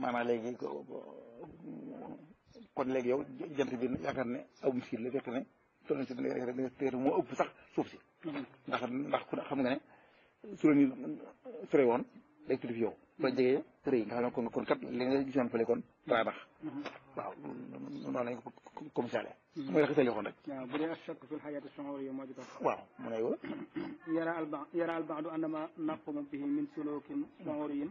maanaam léegi kon léegi yow jant bi yaakaar ne aw misil la fekk ne toll si dina yaakaar ne teer moo ëpp sax suuf si ndax ndax ku xam nga ne su la ñu sore woon day tudd fi yow ba jege rëy nga xam ne kon kon kat li nga gisoon fële kon daa tax waaw noonu lañ ko ko misaale mooy la xisal yoxoon rek waaw bu dee achak fi lxayaati shuuriya moo ci topp waaw mu ne yara al yara al baadu annama naqumu bihi min sulukin shuuriyin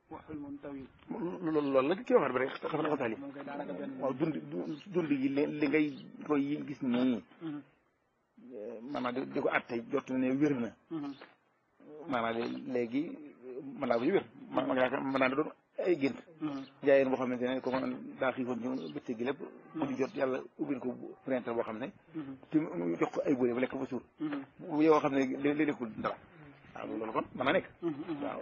loolu loolu la ci waxaat bi rek xam naa taali waaw dund dund yi li ngay koy yi gis nii maanaam di ko atte jot na ne wér na maanaam léegi mën naa ko ci wér man man yaakaar mën naa ne doon ay gént jaayeen boo xamante ne comme daa xiifoon ci bëccëg gi lépp mu di jot yàlla ubbil ko printer boo xam ne te mu jox ko ay bëre ba lekk ba suur yow xam ne li lekkul dara waaw loolu kon mën naa nekk waaw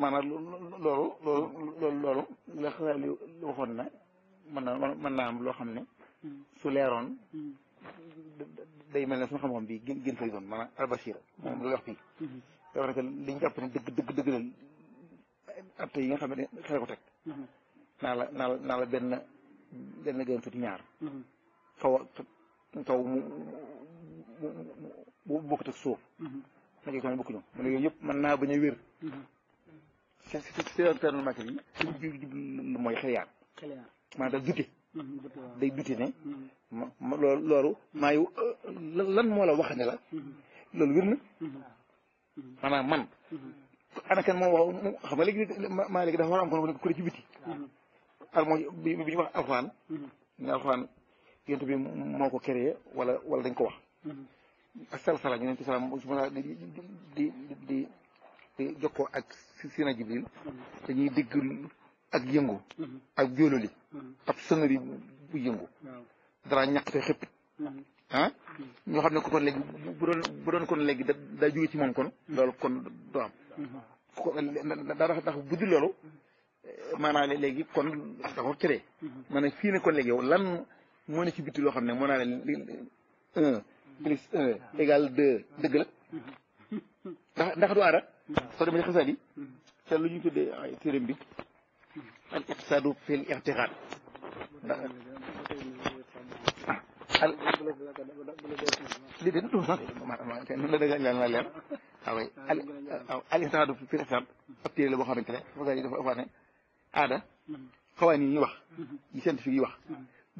maanaam loolu loolu loolu loolu la xalaali waxoon na mën naa mën naa am loo xam ne su leeroon day mel ne suñu xam-xam bi gën gën fay doon maanaam albasira moom lu wax fii dafa nekk li ñu jàpp ne dëgg dëgg dëgg la atte yi nga xam ne xel ko teg naa la naa la naa la benn benn gën tuuti ñaar faw taw mu mu mu bokkut ak suuf. ma jëg sama bokkuñu mu ne yooyu yëpp mën naa bañ a wér. si si si si terme màkk bi li mu jublu jublu mooy xëyaat xeliyaar maanaam daal dute bëtt waaw day dute ne ma ma loolu loolu maa yow lan moo la wax ne la loolu wér na maanaam man ana kan moom waaw mu xam nga léegi ma- maa léegi dafa war a am kon ku ne ci biti al mooy bi bi ñu wax alxuraan ne alxuraan yonent bi moo ko créé wala wala dañ ko wax ak sal sala ñu ne ci salaam su ma di di di di jokkoo ak si sina jibril dañuy dégg ak yëngu ak jóololi ab sonnerie bu yëngu dara ñàkk te xëpp ah ñoo xam ne ko kon léegi bu doon bu doon kon léegi da daa jóge ci moom kon loolu kon du am ko daa tax bu dul loolu maanaam léegi kon da ko créé maanaam fii ne kon léegi yow lan moo ne ci bitti loo xam ne moo naa leen un plus un égal deux dëgg la ndax ndax du aada soo demee ci xasaat yi te lu ñu tuddee ay téeréem bi al iqtisaadu fi l ictiqaad al li den du sax ma la dëgg leen la leer waaw al al iqtisaadu fi l ictiqaad ab téere la boo xamante ne faga yi dafa wax ne aada xawaan yi ñuy wax yi scientifique yi wax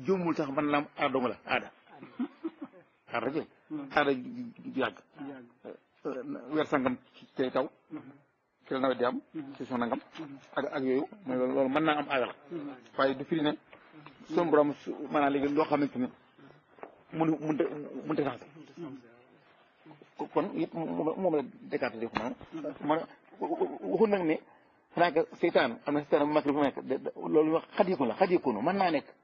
jëmmul sax man naam aada dong la aada aada rek la aada ju yàgg weer sangam ci tey taw ci la nawet di am ci su nangam ak ak yooyu mooy loolu loolu mën naa am aaya la waaye du firi ne suñu borom su maanaam léegi loo xamante ni mënu mënta mënta sax ko- kon yëpp moom la moom la Descartes di wax maanaam ma waxul nag ne xanaa que seytaan am na seytaan bu mag bu nekk de- de- loolu wax xadiku la xadikunu mën naa nekk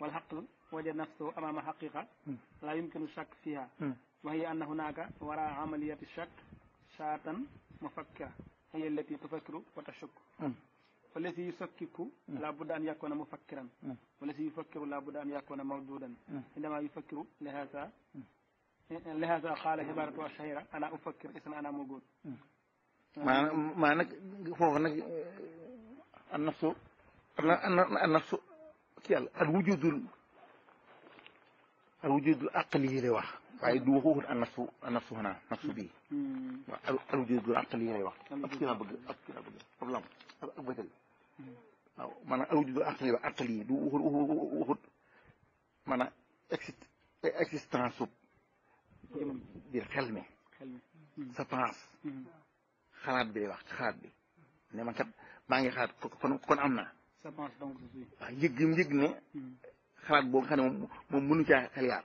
والحق وجد نفسه أمام حقيقة لا يمكن الشك فيها وهي أن هناك وراء عملية الشك شاة مفكرة هي التي تفكر وتشك فالذي يشكك لا بد أن يكون مفكرا والذي يفكر لا بد أن يكون موجودا عندما يفكر لهذا لهذا قال عبارة الشهيرة أنا أفكر اسم أنا موجود maanaam maa nag foofu nag an nafsu an nafsu ci yàlla al wujudul al wujudul aqli yi lay wax waaye du waxu waxut an nafsu an nafsu xanaa nafsu bii waaw al wujudul aqli yi lay wax ab ci laa bëgg ab ci laa bëgg ab lam ak bëtal waaw maanaam al wujudul aqli yi aqli yi du waxut waxut maanaam exi existence su biir xel mi sa pense xalaat bi lay wax xalaat bi ne man kat maa ngi xalaat kon kon am naa ça pense donc je suis. waaw yëg gi mu yëg ne xalaat boobu nga xam ne moom moom mënu caa xel yaar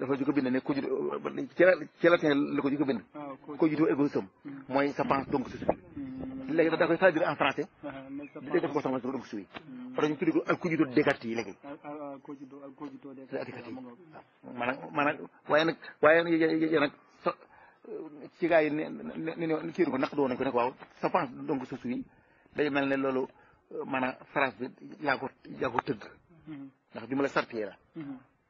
dafa jëkk bind ne ko jiitu ci la ci la la ko jëkk bind ko jiitu ego sum mooy sa pense donc si léegi da koy traduire en français léegi def ko sama donc si wi parce que ñu tuddee ko al ko jiitu dégat yi léegi dégat yi maanaam maanaam waaye nag waaye nag yéen nag ci gars yi ne ne ne kii ko naq doon nañ ko ne waaw sa pense donc si wi day mel ne loolu maanaam phrase bi yaa ko yaa ko tëgg ndax bi ma la sartee la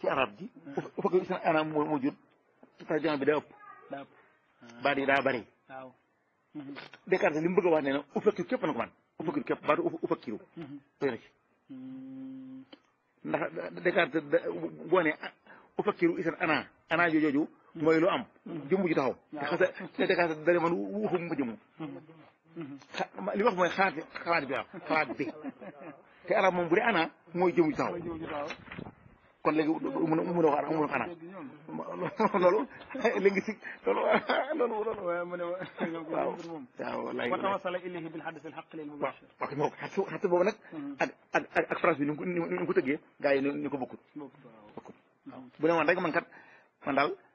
ci arab ji u fekk isna ana moo moo jur tarjama bi daa ëpp daab baat yi daa bari waaw Descartes li mu bëgg a wax nee na u fekk képp na ko man u fekk képp baatu u fekkiru doy na ci ndax Descartes da boo ne u fekkiru isna ana ana jooju mooy lu am jëmm ju taxaw te xasa te Descartes dara man waxu mu jëmm li wax mooy xalaat bi xalaat bi waaw xalaat bi te arab moom bu dee ana mooy jëmu taxaw kon léegi mun a mun a wax mun a xanaa loolu léegi si loolu loolu loolu waaw mu ne waaw waaw wallaay wa tawassala ilayhi bil hadith al haqq lil mubashir waaw moo ko xat boobu nag ak ak ak ak France bi ni mu ko tëggee gars yi ni ko bokkut bokkut bu ne woon rek man kat man daal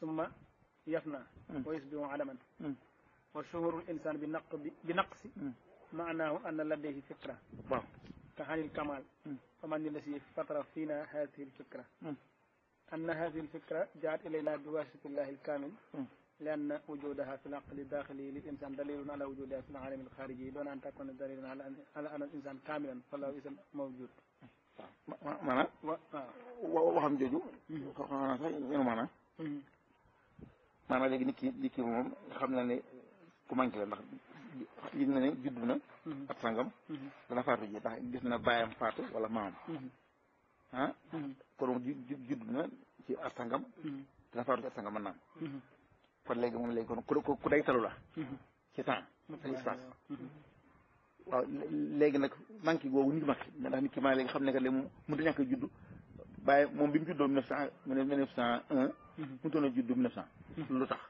ثم يفنى ويصبح عدما وشهور الانسان بنقص معناه ان لديه فكره كحال الكمال فمن الذي فطر فينا هذه الفكره ان هذه الفكره جاءت الينا بواسطه الله الكامل لأن وجودها في العقل الداخلي للإنسان دليل على وجودها في العالم الخارجي دون أن تكون دليلا على أن على أن الإنسان كاملا فلا إذا موجود. waaw maanaam waxam jooju xanaa sax yenu maanaam maanaam léegi nit ki nit ki moom xam na ne ku manqué la ndax yëg na ne judd na at sangam dana faatu ji ndax gis na bàyyam faatu wala maamam ah kon moom judd na ci at sangam dana faatu ci at sangam mën naam kon léegi moom léegi kon ku ku day talu la ci temps ak espace waaw léegi nag manqué googu nit manqué ndax nit ki maa léegi xam ne que léegi moom mënut a ñàkk a juddu bàyyi moom bi mu juddoo mille neuf cent mille neuf cent un mënutoon a juddu mille neuf cent lu tax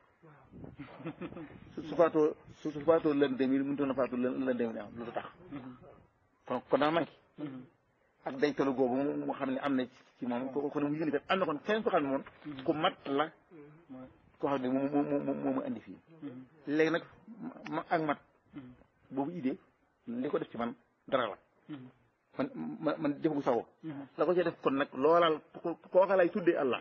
su faatoo su faatoo l'an deux mille mënutoon a faatoo l'an deux mille un lu tax kon kon daa manqué ak day tëlu googu mu mu xam ne am na ci moom ko kon mu yëg ni kat am na kon keneen ko xam ne moom ku mat la koo xam ne moom moo moo moo ma indi fii léegi nag ma ak mat boobu idée li ko def ci man dara la man man man jëf gu sawo la ko ci def kon nag loolaal kooka lay tuddee Allah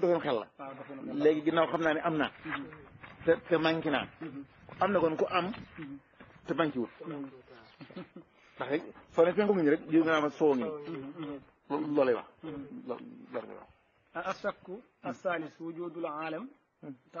doxam xel la léegi ginnaaw xam naa ne am naa te te manqué naa am na kon ku am te manqué wut ndax rek soo ne penku ngi nii rek jiw nga naa ma soo ngi nii loolu lay wax loolu lay wax asakku asaalis wujudul aalam ta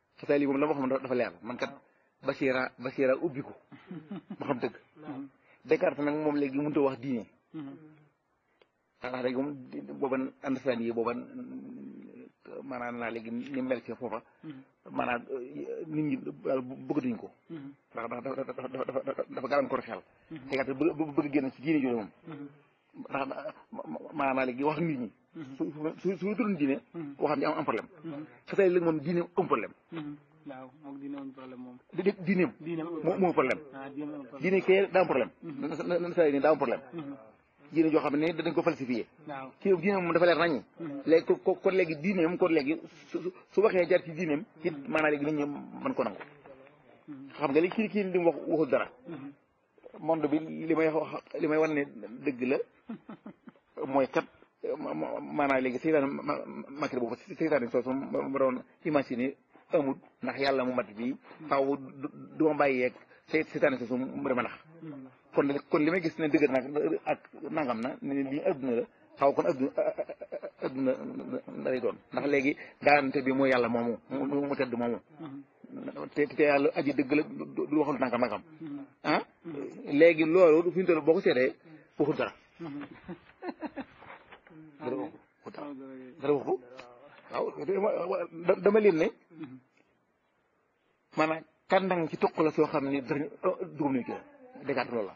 xasaay lii moom la ma xam dafa leer man kat Bachira Bachira ubbi ko ma xam dëgg. Descartes nag moom léegi mënut a wax diine. xanaa léegi moom booba understand yi booba maanaam naa léegi ni mel ci foofa. maanaam nit ñi daal bëggatuñ ko. ndax dafa dafa dafa dafa gàllankoor xel. Descartes bëgg bëgg génn ci diine jooju moom. ndax maanaam Malick gi wax nit ñi. su su su tudd diine. waxam ji am am problème. su tey léegi moom diine am problème. waaw moom diine am problème moom. di di diineem. diine moo moo problème. ah diine am problème. diine kee daa am problème. na na na saa yi nii daa am problème. diine joo xam ne dañ ko falsifié. waaw kii diine moom dafa leer naññi. léegi ko ko kon léegi diineem kon léegi su su su waxee jaar ci diineem. it maanaam léegi nit ñi mën ko nangu. xam nga li kii kii li mu wax waxul dara. monde bi li may wax li may wan ne dëgg la mooy kat maanaam léegi seytaan makir boobu seytaan yi soosu ma doon imaginer amul ndax yàlla mu mat bi faaw du ma bàyyi yeeg seytaan yi soosu mu dama nax kon kon li may gis ne dëgg nag ak nangam na ne lii adduna la xaw kon adduna adduna lay doon ndax léegi garantie bi mooy yàlla moomu mu tedd moomu te te yàlla aji dëgg la du waxul nangam nangam ah léegi loolu fi ñu toll boo ko seetee waxul dara dara waxu dara dara waxu waaw dama leen ne maanaam kàndang ci toq la soo xam ne dara dugub nañu ci déggaat loolu la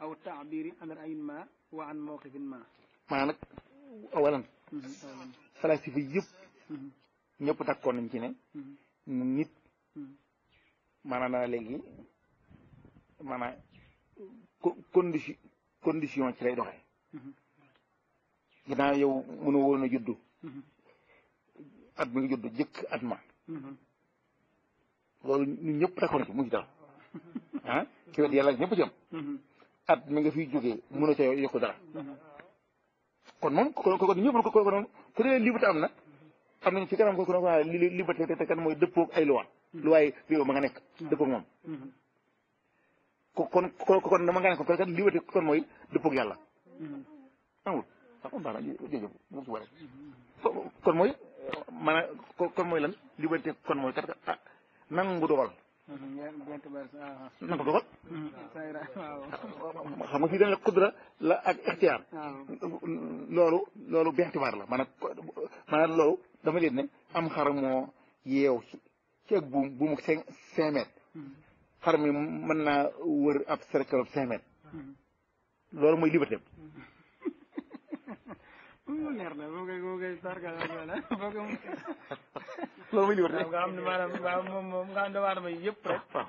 aw taabiri an rayin ma wa an mawqifin ma maanaam nag awalan falaasifa yëpp ñëpp takkoon nañ ci ne nit maanaam dana léegi maanaam condition condition ci lay doxee ginnaaw yow mënu woon a juddu at mi nga juddu jëkk at ma loolu ñun ñëpp d'accord ci mu ngi dara ah ci wet yàlla ñëpp jëm at mi nga fiy jógee mën a ca yokku dara kon moom ko ko ñëpp ko ko ko noonu ku dee liberté am na am nañ ci kanam ko ko waaye li liberté te kan mooy dëppoog ay luwaan luwaay réew ma nga nekk dëppoog moom kon kon kon dama nga ne ko kon kat liberté kon mooy dëppoo ak yàlla amul ah kon baax na jërëjëf mu ci waree kon mooy maanaam kon mooy lan liberté kon mooy kat ah nangu dogal nangu dogal xam nga fii dañ la qudra la ak ixtiyaar loolu loolu bextibaar la maanaam maanaam loolu dama leen ne am xar moo yeew ci ci ak buum buumu cinq cinq mètres xar mi mën naa wër ab cercle ab cinq mètres loolu mooy liberté mu leer na boo koy boo koy sargal wala boo ko loolu mooy liberté nga xam ne maanaam waaw moom moom nga xam ne doomu aadama yi yëpp rek waaw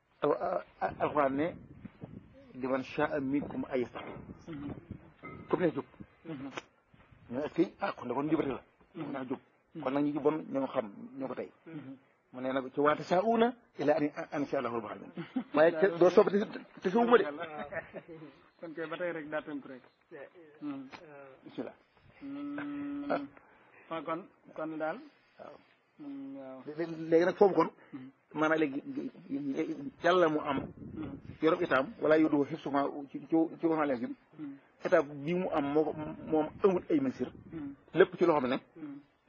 alxuraan ne di man shaa minkum ay sax comme ne jub ñu ne kii ah kon da kon jubati la ndax jub kon nag ñi ci bon ñoo xam ñoo ko tey mu ne nag ci waate saa uuna ila an an sha allahu baax waaye te doo soobati te suuma de kon kay ba tey rek daa tënk rek bismillah kon kon kon daal léegi nag foofu kon maanaam léegi yàlla mu am yorob itam wala yu doo xib suma ci ci ci waxna lees gi état bi mu am moo ko moom amul ay mesure lépp ci loxoom ne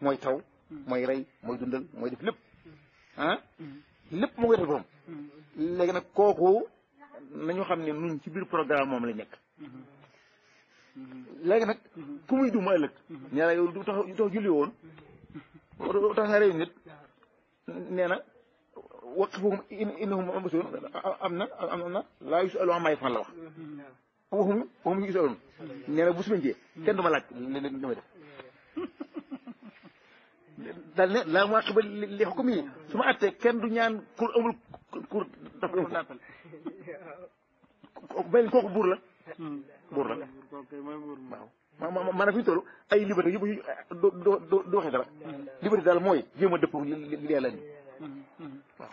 mooy taw mooy rey mooy dundal mooy def lépp ah lépp moo koy def boppam léegi nag kooku nañu xam ne nun ci biir programme moom la nekk léegi nag ku muy duma ëllëg nee na yow du tax du tax julli woon du tax nga réew nit nee na waqfuhum innahum mabsuun am na am na laa yusalu ammaa yaf'aluun la wax waxum waxum gis loolu nee na bu su jee kenn du ma laaj li li may def daal ne laa maa xibal li li xukum yi su ma attee kenn du ñaan kur amul kur dafa amul ko mel ni kooku buur la buur la waaw ma ma maanaam fi ñu toll ay liberté yëpp yu doo doo doo waxee dara liberté daal mooy jéem a dëppoo li li li yàlla ni waaw